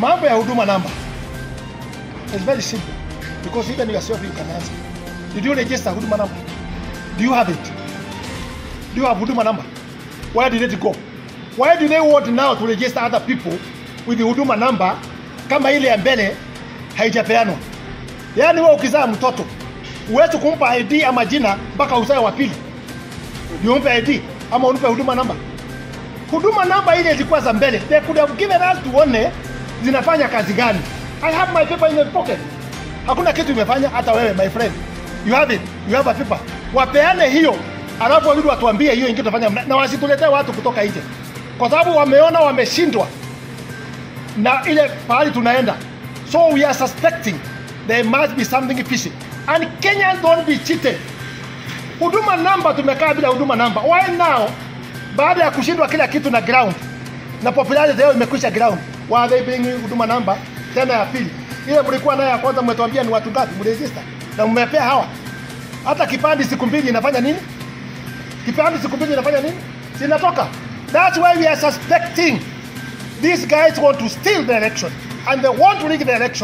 mambo ya huduma namba is very simple because even yourself you can answer. Did you register huduma namba? Do you have it? Do you have huduma namba? Where did it go? Why do they want now to register other people with the huduma namba kama ile ya mbele haijapeanwa? Yaani wewe ukizaa mtoto huwezi kumpa ID ama jina mpaka uzae wa pili ndio umpe ID ama unipe huduma namba. Huduma namba ile ilikuwa za mbele, they could have given us tuone zinafanya kazi gani. I have my paper in my pocket. Hakuna kitu imefanya, hata wewe my friend, you have it, you have a paper. Wapeane hiyo, alafu warudi watuambie hiyo ingine tutafanya, na wasituletee watu kutoka nje, kwa sababu wameona wameshindwa na ile pahali tunaenda. So we are suspecting there must be something fishy and Kenyans don't be cheated. Huduma namba tumekaa bila huduma namba. Why now? Baada ya kushindwa kila kitu na ground na popularity yao imekwisha ground, they bringing huduma namba tena ya pili? Ile mlikuwa nayo ya kwanza mmetuambia ni watu ngapi mregister na mmepea hawa. Hata kipande siku mbili inafanya nini? Kipande siku mbili inafanya nini? Sinatoka. That's why we are suspecting these guys want to steal the election and they want to rig the election.